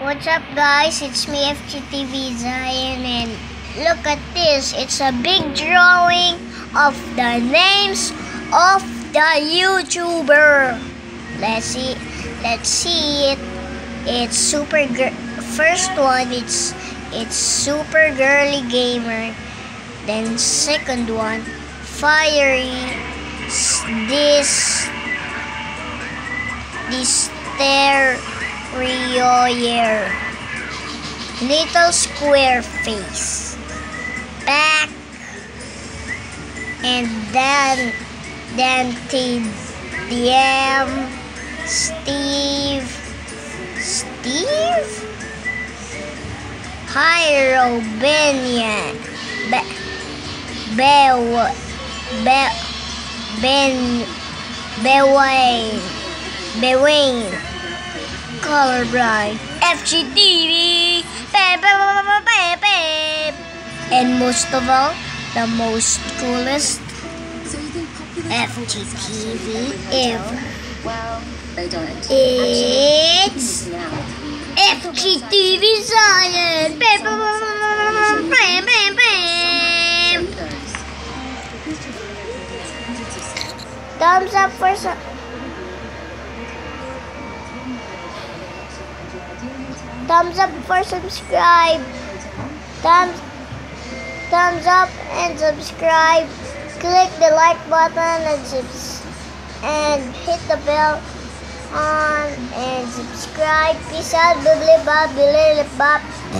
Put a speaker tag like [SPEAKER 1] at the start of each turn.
[SPEAKER 1] What's up guys? It's me FGTV Zion and look at this. It's a big drawing of the names of the YouTuber. Let's see. Let's see it. It's super first one it's it's super girly gamer. Then second one fiery this this this terrier little square face. Back. And then then DM Steve Steve? Hyro Benyan Be, Bew Be, Ben Bewain Bewain Colorblind FGTV bam, bam, bam, bam. and most of all the most coolest FGTV ever
[SPEAKER 2] Well, they don't.
[SPEAKER 1] It's. FGTV bam, bam, bam, bam, bam. Thumbs up for some Thumbs up for subscribe. Thumbs thumbs up and subscribe. Click the like button and subs and hit the bell on and subscribe. Peace out, bibli bop, bop.